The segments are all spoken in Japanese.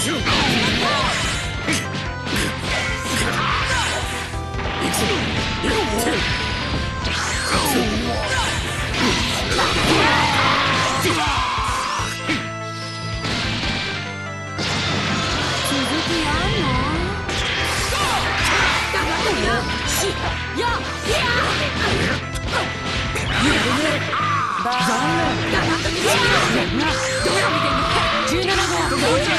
残念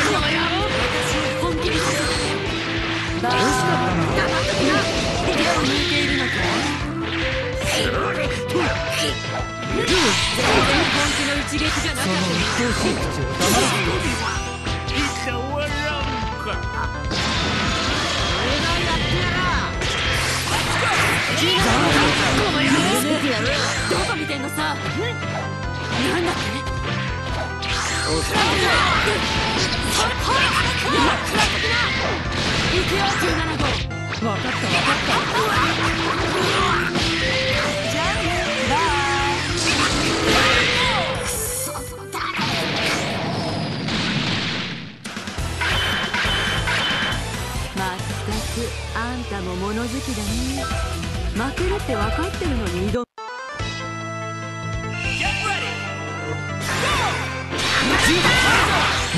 全本気の一撃なかったしわかどっよ分かった分かったあんたも物好きだね。負けるって分かってるのに挑む。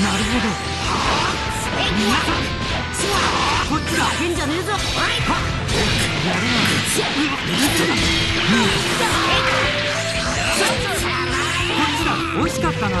なるほどこっち変じゃねえぞ。はい。はやるな。こっちだ。美味しかったな。い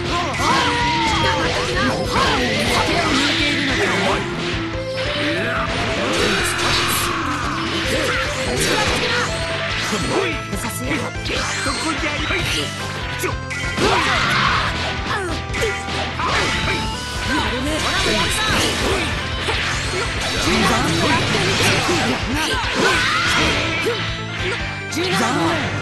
残念。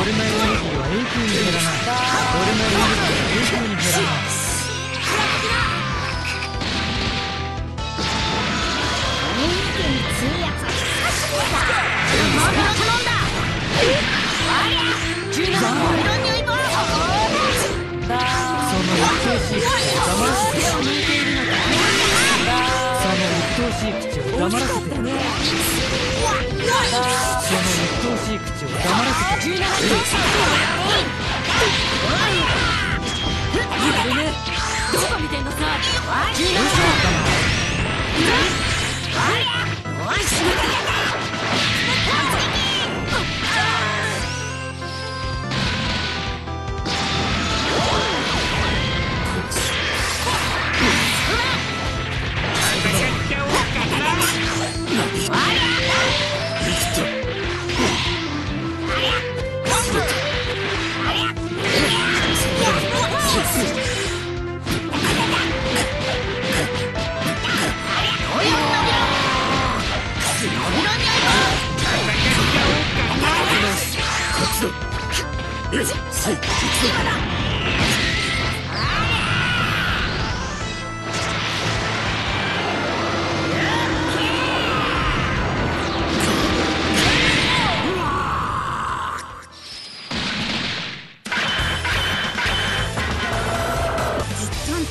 俺のエネルギーは永久に減らない俺のエネルギーは永久に減らない黙らせてその鬱しい口を黙らせてやるねどこ見てんのさ嘘かな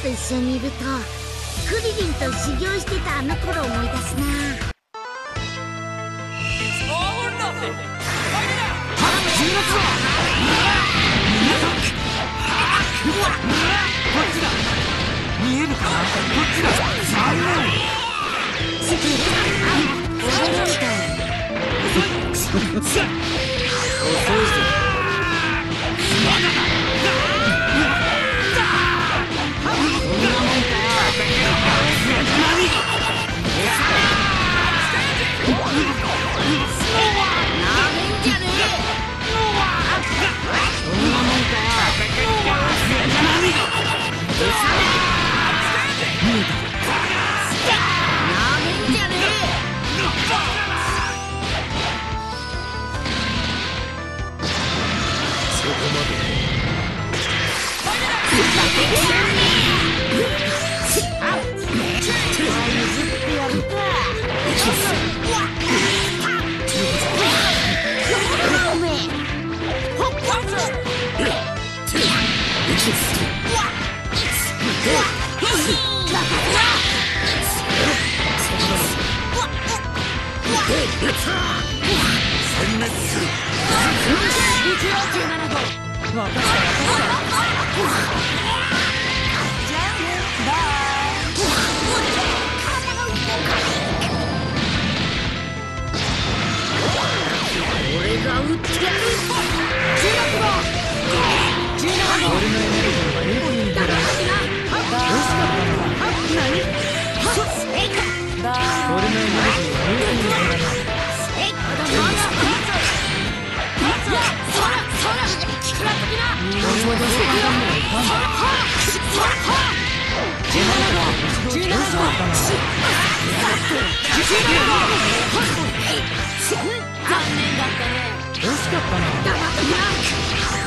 一緒にい。るとクリリンと修行してたあの頃思い。出すな我在俺が撃ってる。惜しかったな。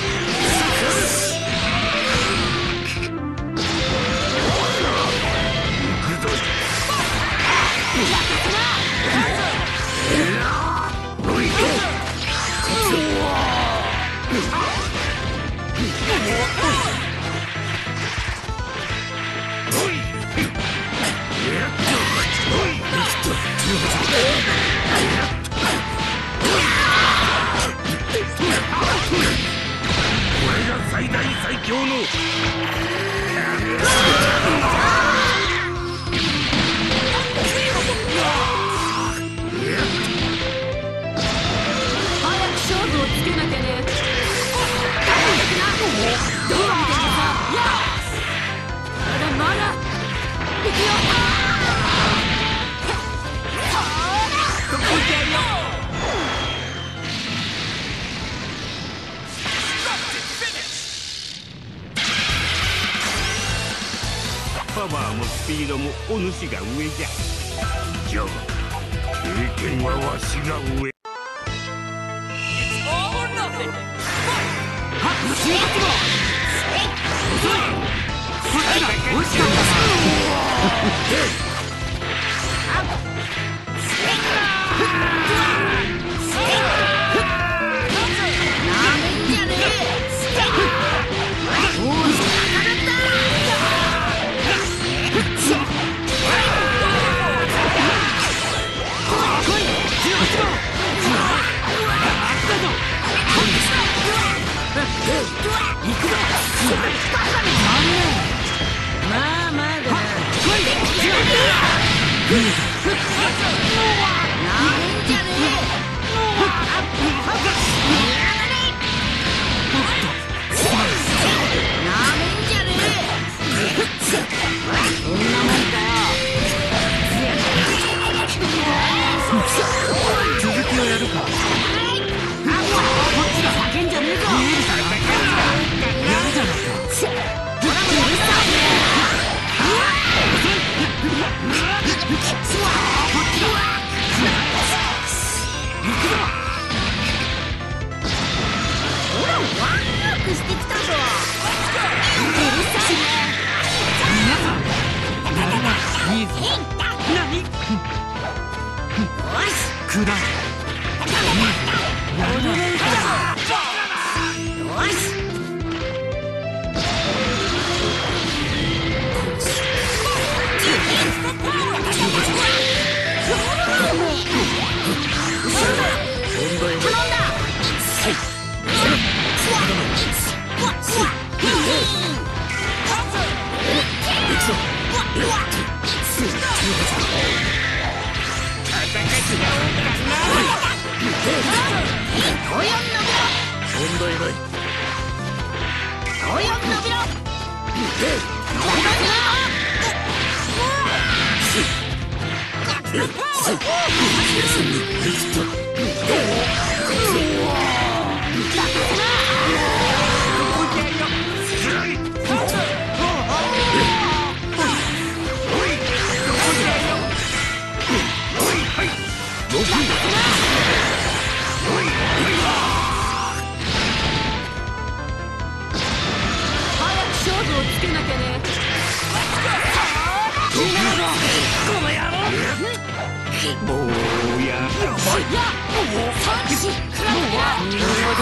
プ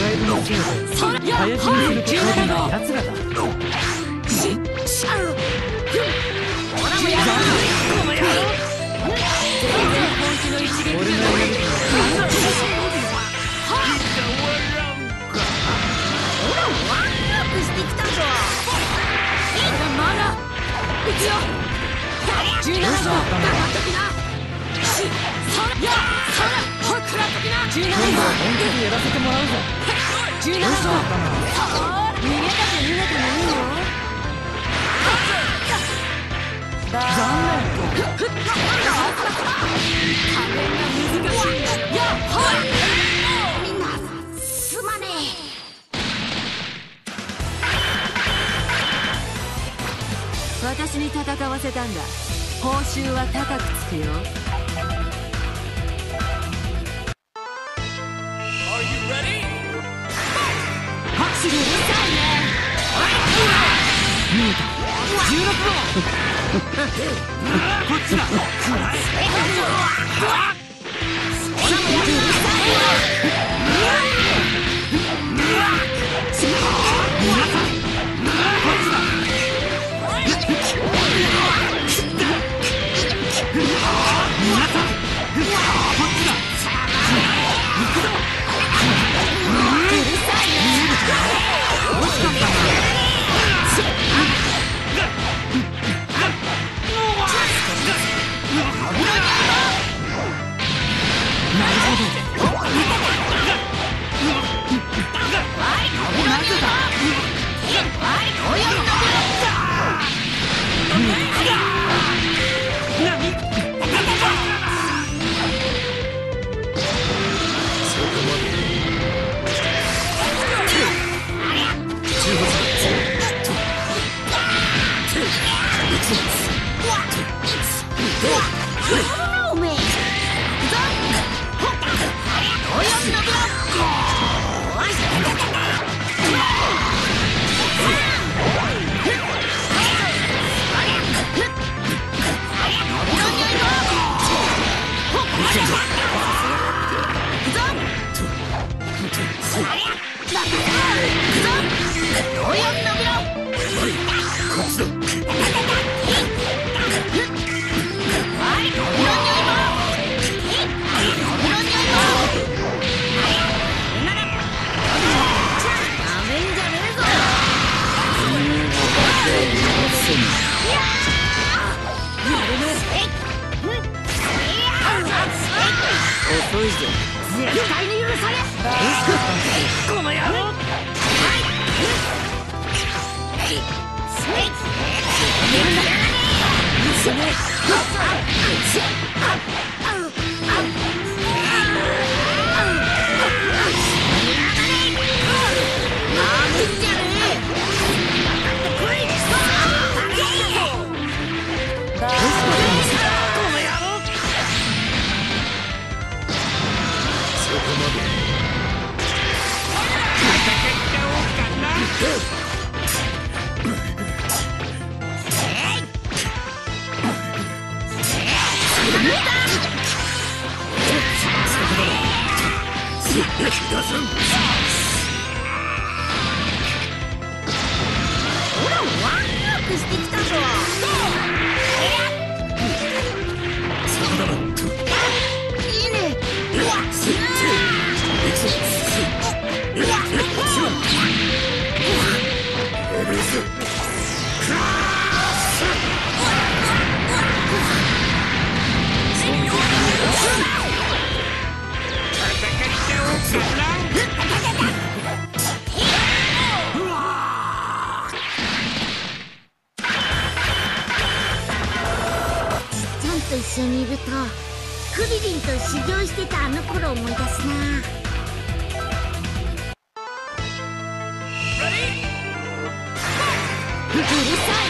ライドのせいで早死にすることな私に戦わせたんだ。報酬は高くつくよ。こっちだこ絶対に許されこの野郎。一緒にいるとクリリンと修行してたあの頃思い出すな。うるさい。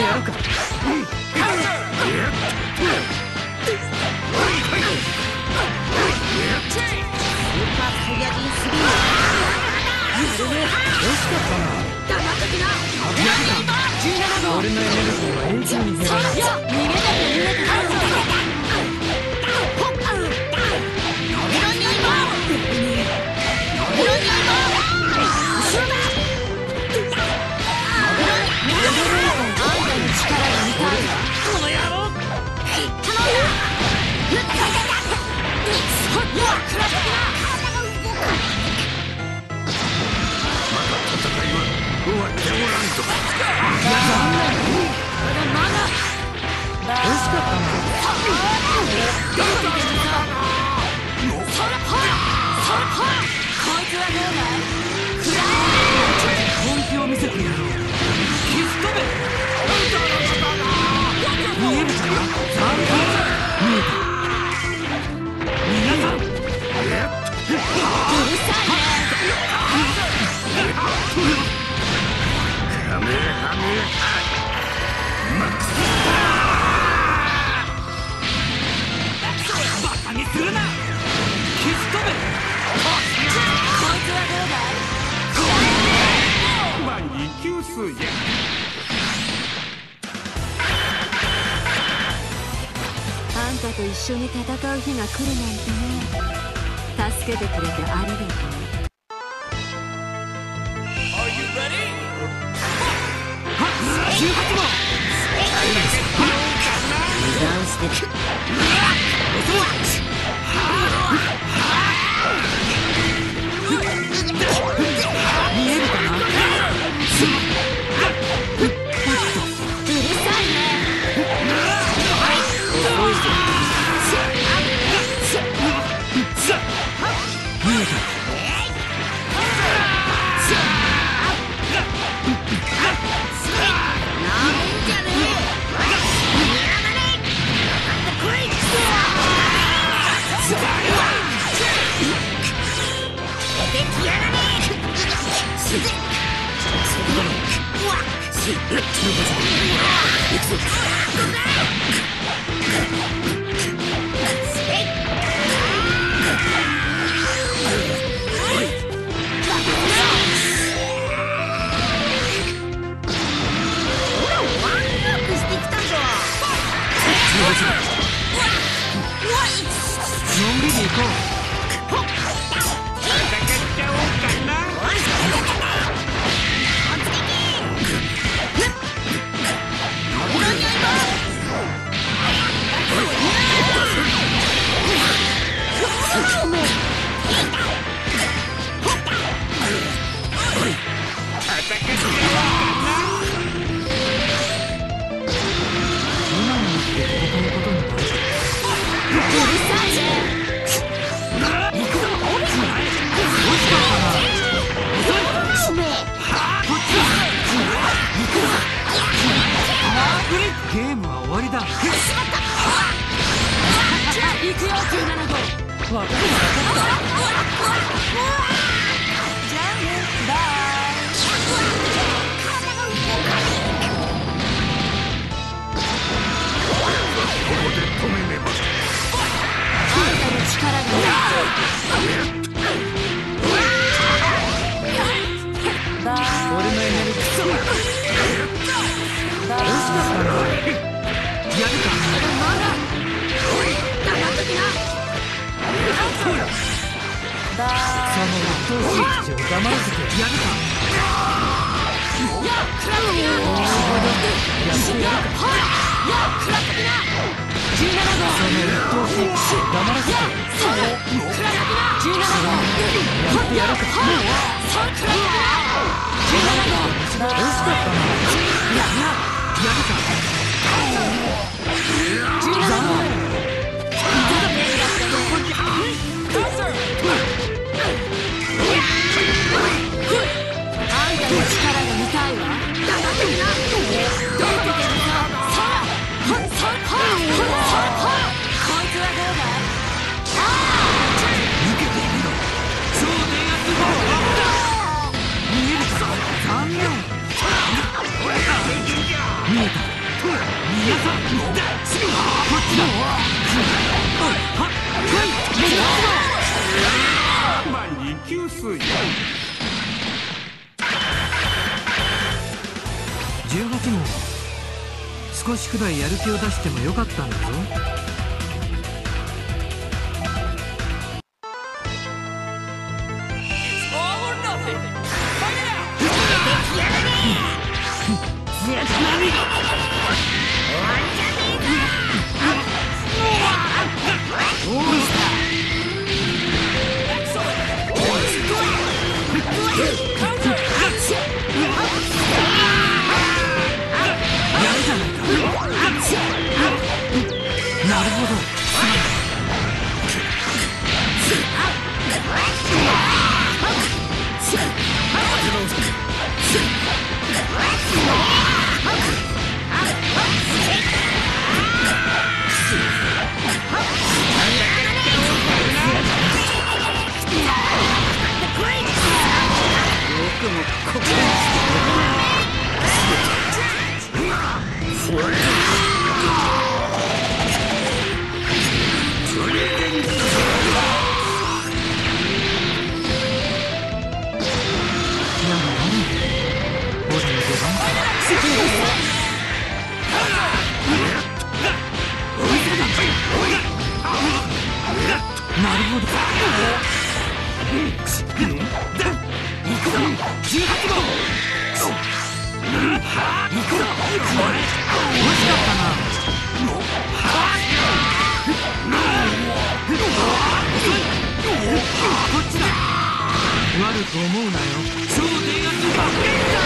やる逃げたく逃げたくまだ戦いは終わっておらんとスイあんたと一緒に戦う日が来るなんてね。助けてくれてありがとう。Let's go. 行こうゲームは終わりだ。しまった行くよ17号かるかじゃあねバイここで止めねばあんたの力がないバイ。俺のエネルギー。やるかやるかやる気を出してもよかったんだぞ。ほど悪く思うなよ超圧爆撃だ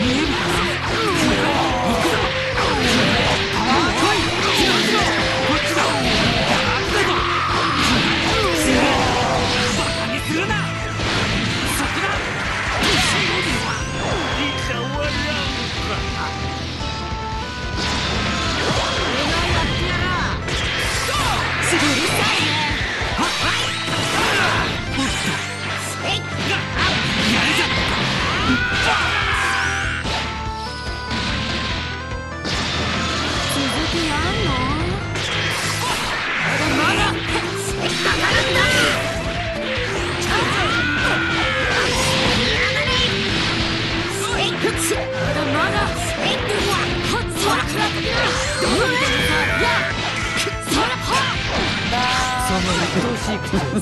見えるかな行くぞ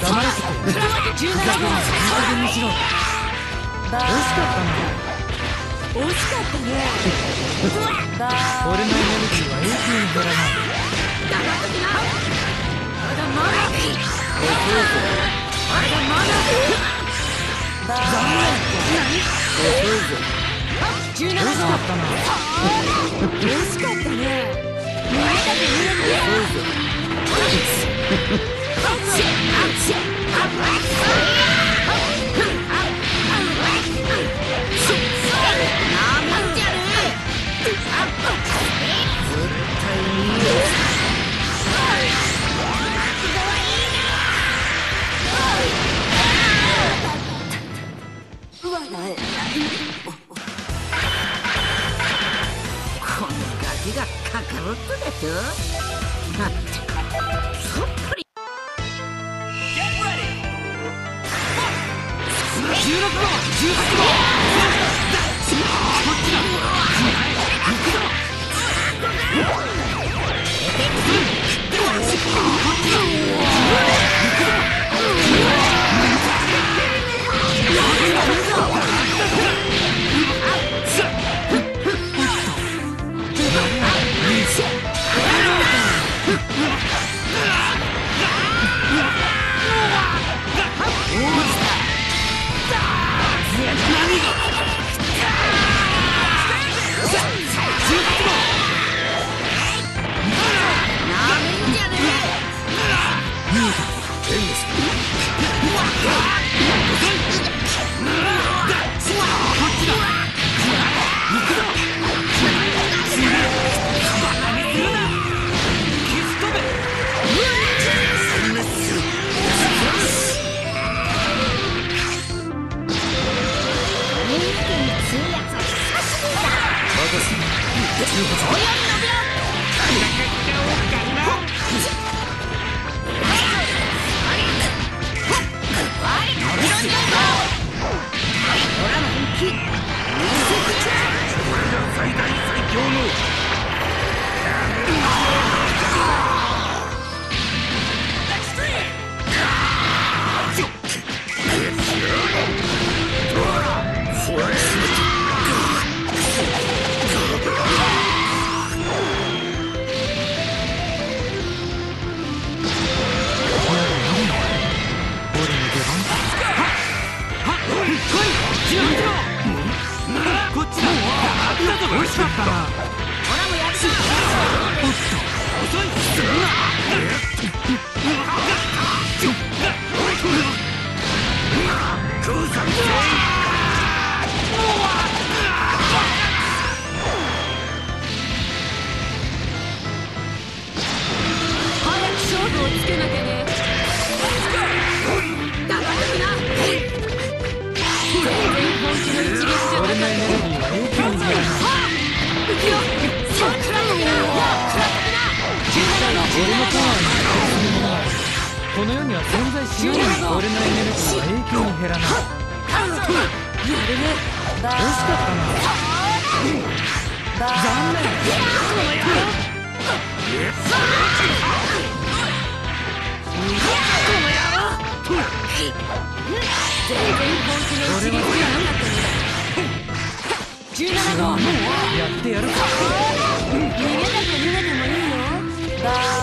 黙れろ惜しかったな惜しかったね。俺のエネルギーは永久に減らないまだまだまだまだ残念何惜しかったな惜しかったね。見えたけたこのガキがカカロットだと。だ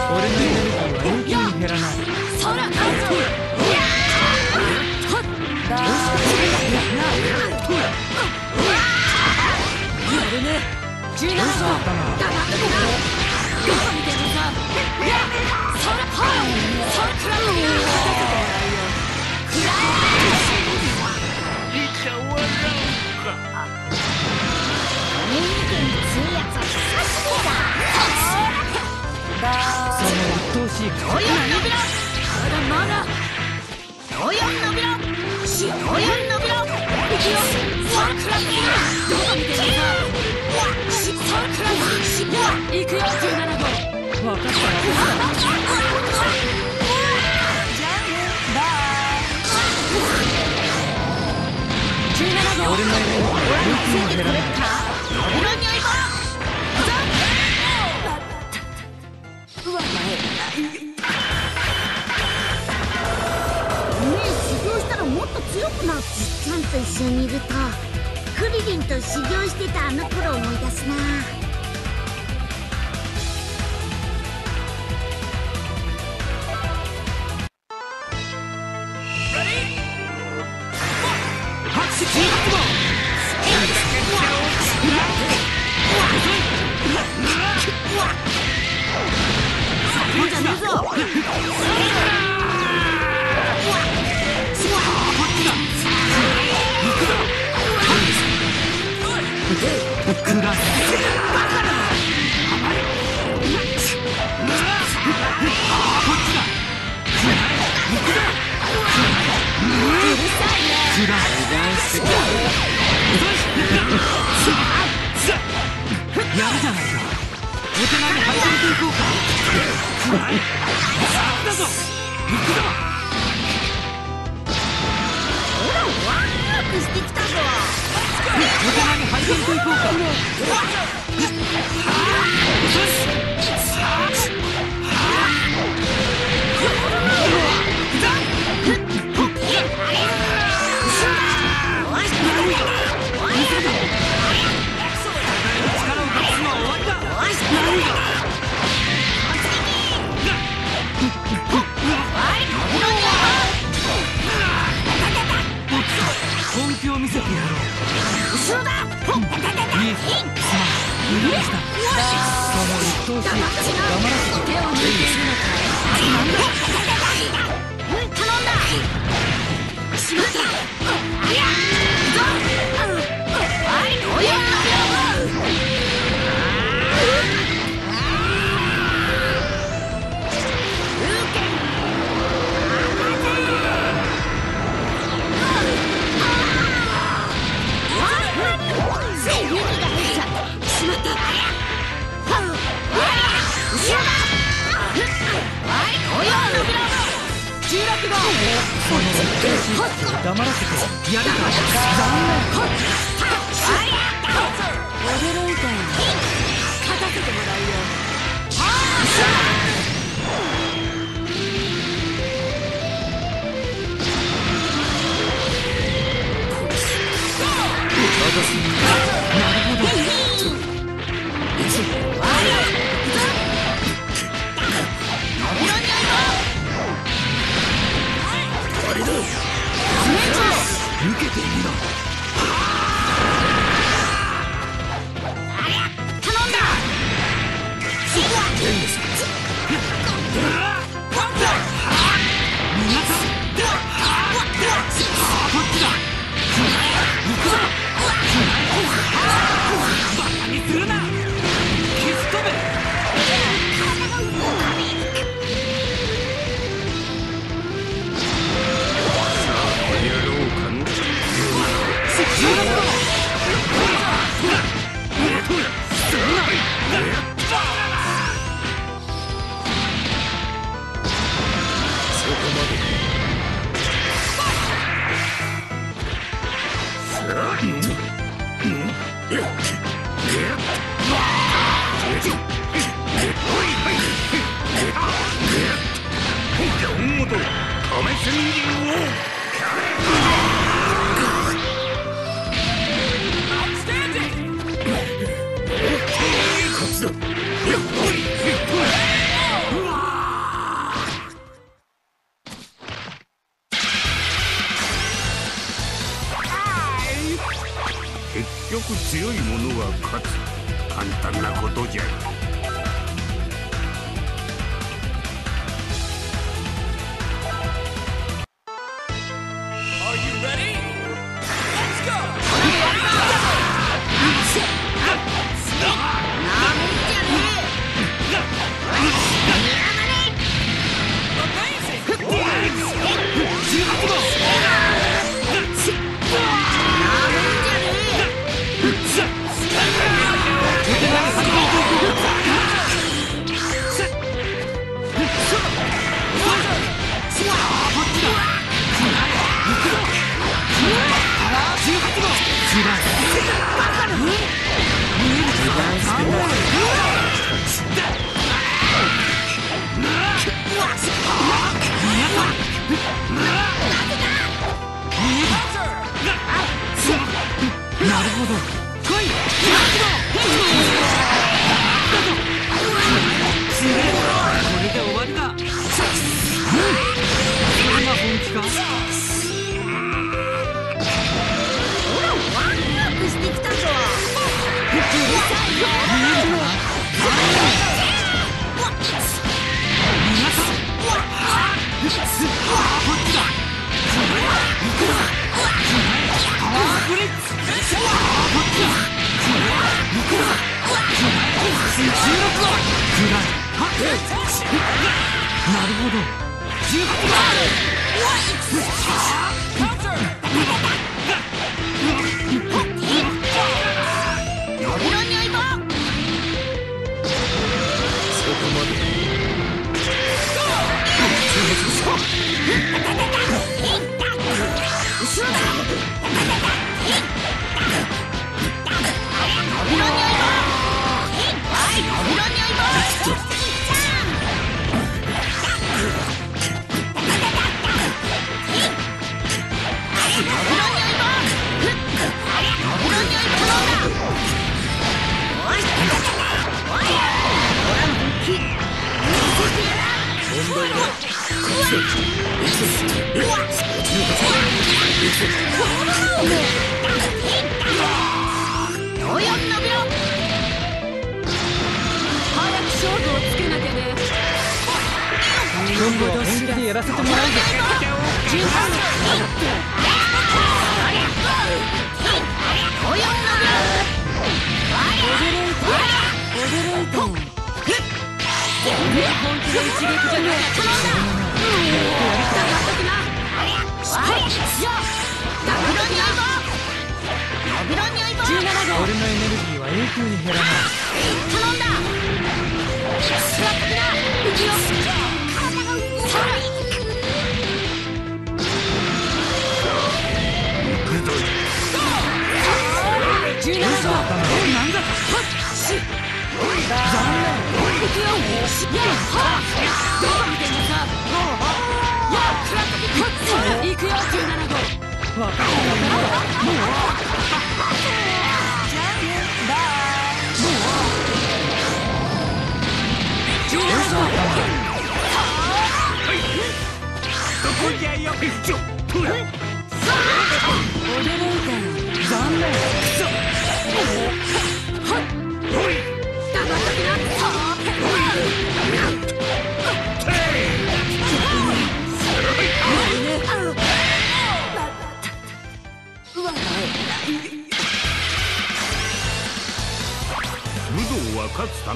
俺のエネルギーは永久に減らないそらカウトバーやるね17号惜しかったなどこ見てるのさそらパーそらクラブに任せてもらうよ人間強いやつは久しぶりだその鬱陶しい顔およん伸びろーまだ。まだおよん伸びろしおよん伸びろ行くよそらクラブどこ見てるのさそらクラブ行くよ17号分かったよ17号俺のエネルギーは永久もっと強くなるじっちゃんと一緒にいるとクリリンと修行してたあの頃思い出すな。拍手金発してきたぞ。に配信といこうかした。その鬱陶しい黙らせて。手を抜いて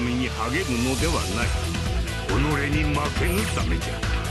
めに励むのではない。己に負けぬためじゃ。